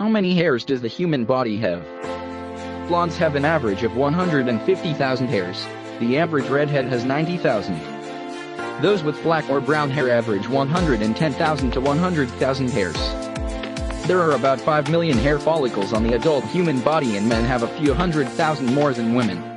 How many hairs does the human body have? Blondes have an average of 150,000 hairs. The average redhead has 90,000. Those with black or brown hair average 110,000 to 100,000 hairs. There are about 5 million hair follicles on the adult human body and men have a few hundred thousand more than women.